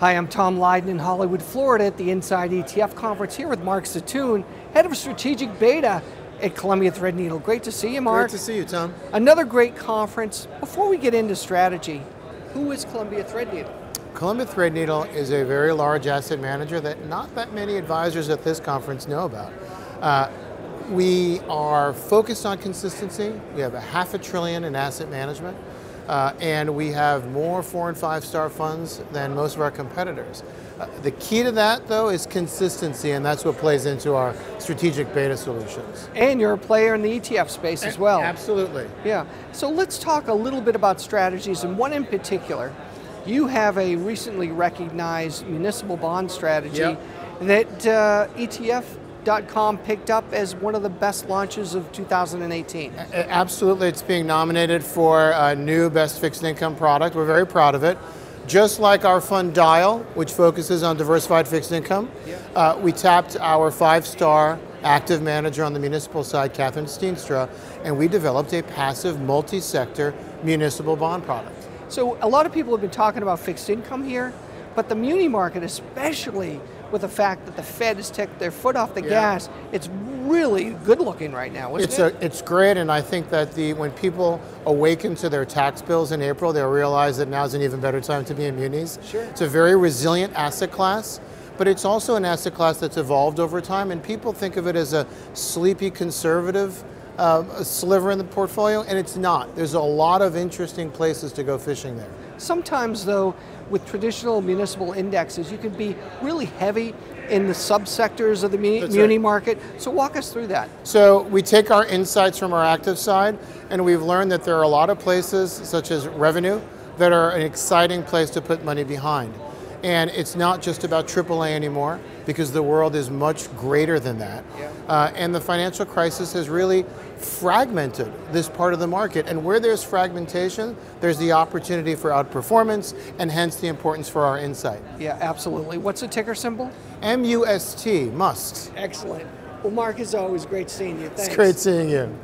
Hi, I'm Tom Lydon in Hollywood, Florida at the Inside ETF conference here with Marc Zeitoun, head of strategic beta at Columbia Threadneedle. Great to see you, Marc. Great to see you, Tom. Another great conference. Before we get into strategy, who is Columbia Threadneedle? Columbia Threadneedle is a very large asset manager that not that many advisors at this conference know about. Uh, we are focused on consistency. We have a half a trillion in asset management. Uh, and we have more four and five star funds than most of our competitors. Uh, the key to that, though, is consistency, and that's what plays into our strategic beta solutions. And you're a player in the ETF space as well. Absolutely. Yeah. So let's talk a little bit about strategies, and one in particular. You have a recently recognized municipal bond strategy yep. that uh, ETF Com picked up as one of the best launches of 2018. Absolutely, it's being nominated for a new best fixed income product. We're very proud of it. Just like our fund Dial, which focuses on diversified fixed income, yeah. uh, we tapped our five-star active manager on the municipal side, Catherine Stienstra, and we developed a passive multi-sector municipal bond product. So a lot of people have been talking about fixed income here, but the muni market especially with the fact that the Fed has taken their foot off the yeah. gas, it's really good looking right now, it's it? A, it's great, and I think that the when people awaken to their tax bills in April, they'll realize that now's an even better time to be in munis. Sure. It's a very resilient asset class, but it's also an asset class that's evolved over time, and people think of it as a sleepy conservative uh, sliver in the portfolio, and it's not. There's a lot of interesting places to go fishing there. Sometimes, though, with traditional municipal indexes, you can be really heavy in the subsectors of the muni, muni market. So walk us through that. So we take our insights from our active side, and we've learned that there are a lot of places, such as revenue, that are an exciting place to put money behind. And it's not just about AAA anymore, because the world is much greater than that. Yeah. Uh, and the financial crisis has really fragmented this part of the market. And where there's fragmentation, there's the opportunity for outperformance and hence the importance for our insight. Yeah, absolutely. What's the ticker symbol? M-U-S-T, must. Excellent. Well, Marc, it's always great seeing you. Thanks. It's great seeing you.